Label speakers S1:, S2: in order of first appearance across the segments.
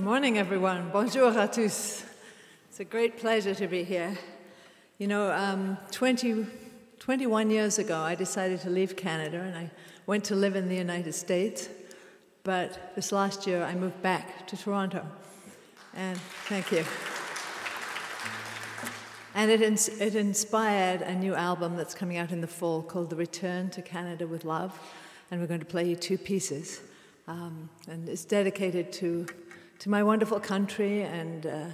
S1: Good morning, everyone. Bonjour à tous. It's a great pleasure to be here. You know, um, 20, 21 years ago, I decided to leave Canada and I went to live in the United States. But this last year, I moved back to Toronto. And thank you. And it, ins- it inspired a new album that's coming out in the fall called The Return to Canada with Love. And we're going to play you two pieces. Um, and it's dedicated to to my wonderful country and, uh,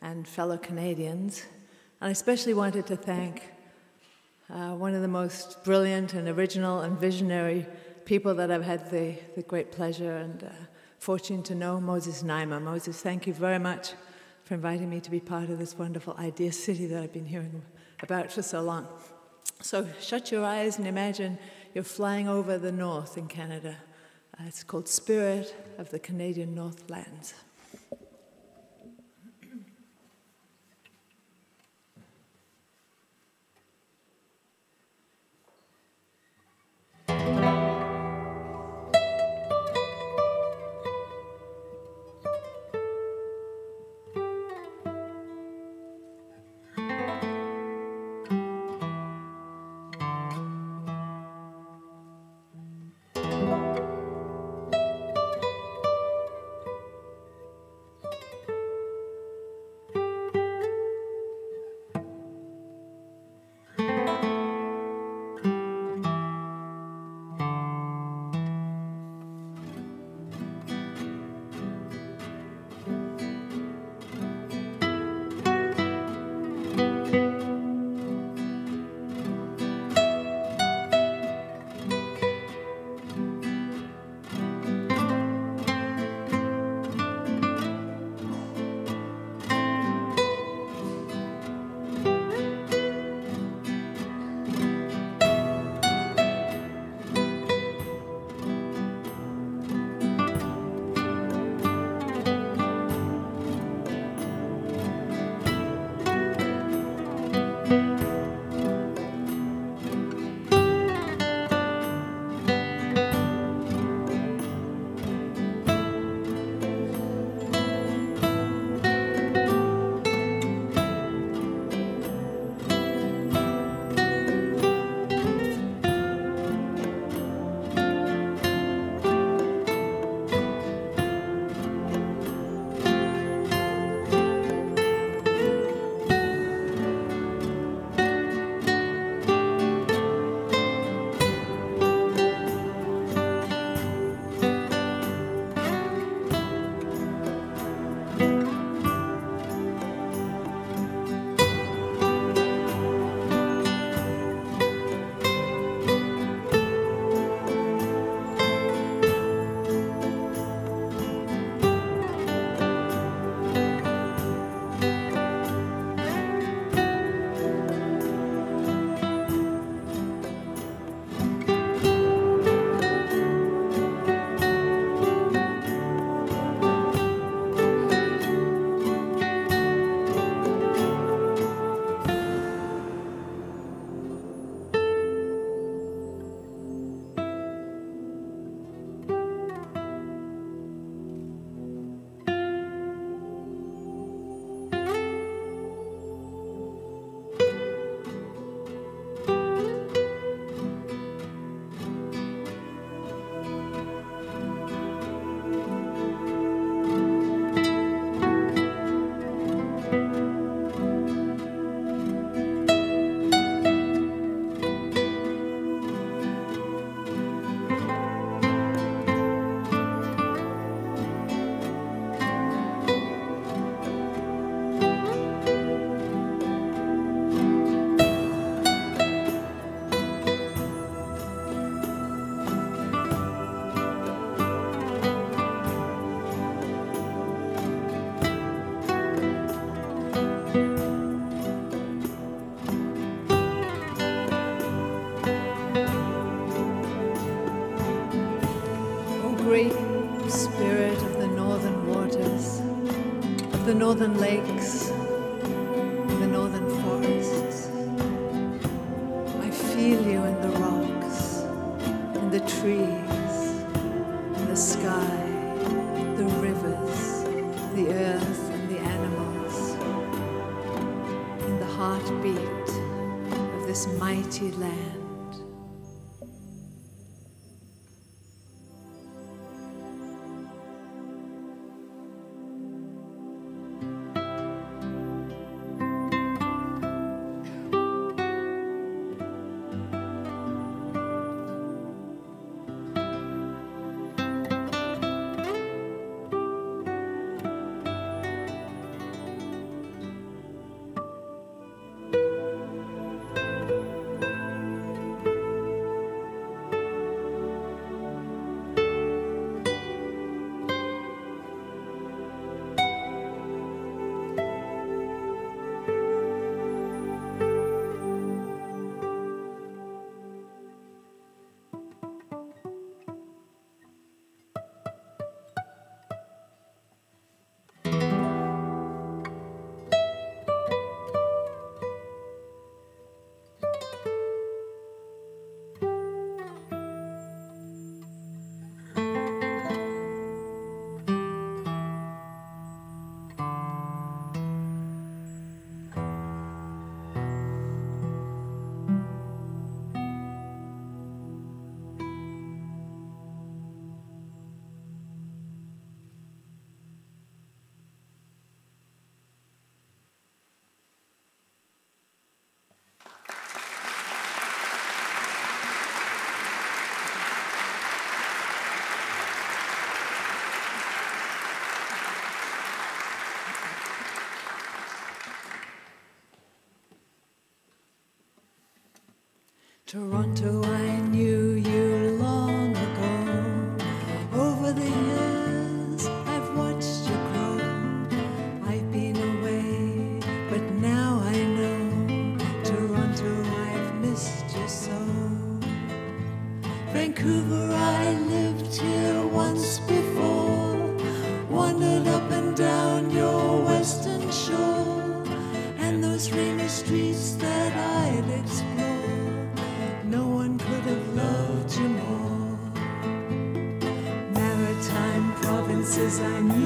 S1: and fellow Canadians. And I especially wanted to thank uh, one of the most brilliant and original and visionary people that I've had the, the great pleasure and uh, fortune to know, Moses Znaimer. Moses, thank you very much for inviting me to be part of this wonderful ideacity that I've been hearing about for so long. So shut your eyes and imagine you're flying over the north in Canada. Uh, it's called Spirit of the Canadian Northlands. The northern lakes, Toronto, I knew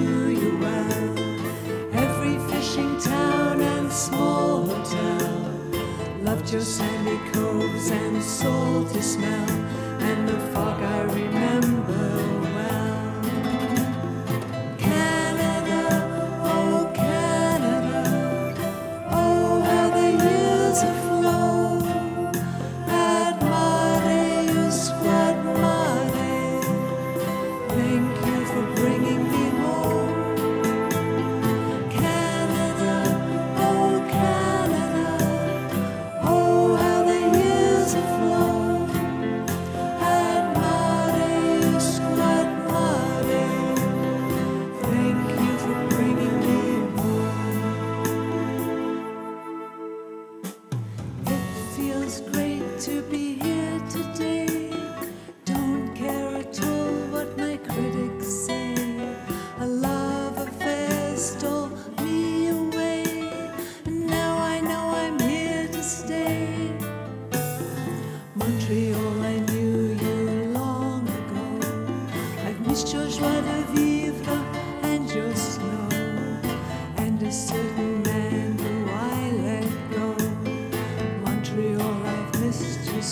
S1: knew you well. Every fishing town and small hotel. Loved your sandy coves and salty smell. And the fog I remember well. Canada, oh Canada, oh how the years have flown. A mari usque ad mare. Thank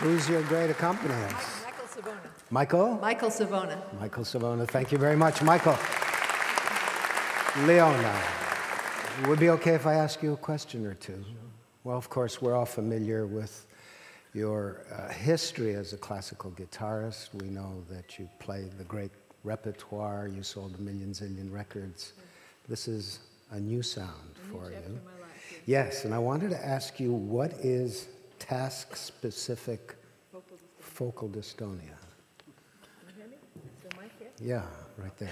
S2: Who's your great accompanist?
S1: Michael Savona.
S2: Michael?
S1: Michael Savona.
S2: Michael Savona. Thank you very much, Michael. Liona, would it be okay if I ask you a question or two? Well, of course, we're all familiar with your uh, history as a classical guitarist. We know that you play the great repertoire, you sold a million zillion records. This is a new sound for you. Yes, and I wanted to ask you what is task specific focal dystonia. Yeah, right there.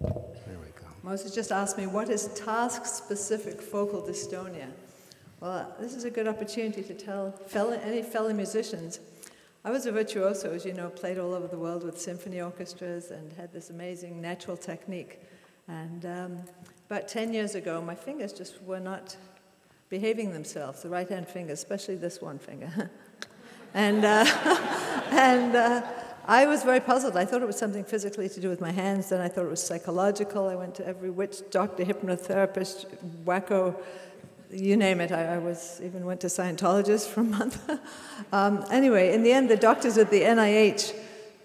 S2: There we go.
S1: Moses just asked me, what is task specific focal dystonia? Well, this is a good opportunity to tell fellow, any fellow musicians. I was a virtuoso, as you know, played all over the world with symphony orchestras and had this amazing natural technique. And um, about 10 years ago, my fingers just were not behaving themselves, the right hand finger, especially this one finger. and uh, and uh, I was very puzzled. I thought it was something physically to do with my hands, then I thought it was psychological. I went to every witch doctor, hypnotherapist, wacko, you name it. I, I was even went to Scientologists for a month. um, anyway, in the end, the doctors at the NIH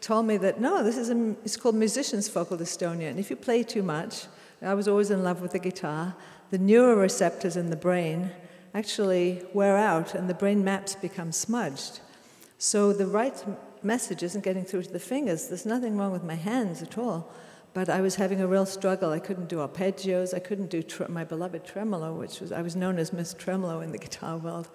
S1: told me that no, this is a, it's called musician's focal dystonia, and if you play too much, I was always in love with the guitar. The neuroreceptors in the brain actually wear out and the brain maps become smudged. So the right message isn't getting through to the fingers. There's nothing wrong with my hands at all. But I was having a real struggle. I couldn't do arpeggios. I couldn't do my beloved tremolo, which was I was known as Miss Tremolo in the guitar world.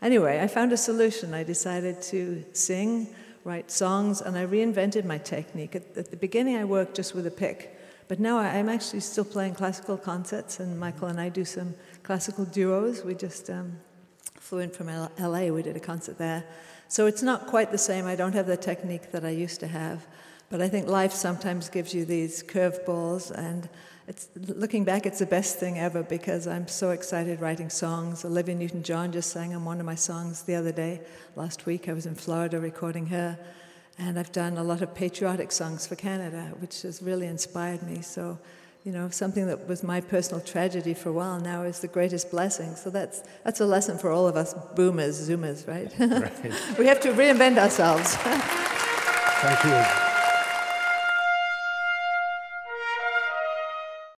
S1: Anyway, I found a solution. I decided to sing, write songs, and I reinvented my technique. At, at the beginning, I worked just with a pick. But now I'm actually still playing classical concerts, and Michael and I do some classical duos. We just um, flew in from LA, we did a concert there. So it's not quite the same. I don't have the technique that I used to have. But I think life sometimes gives you these curveballs, and it's, looking back, it's the best thing ever because I'm so excited writing songs. Olivia Newton John just sang on one of my songs the other day. Last week, I was in Florida recording her. And I've done a lot of patriotic songs for Canada, which has really inspired me. So, you know, something that was my personal tragedy for a while now is the greatest blessing. So that's, that's a lesson for all of us boomers, zoomers, right? right. we have to reinvent ourselves.
S2: Thank you.